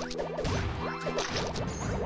Let's go.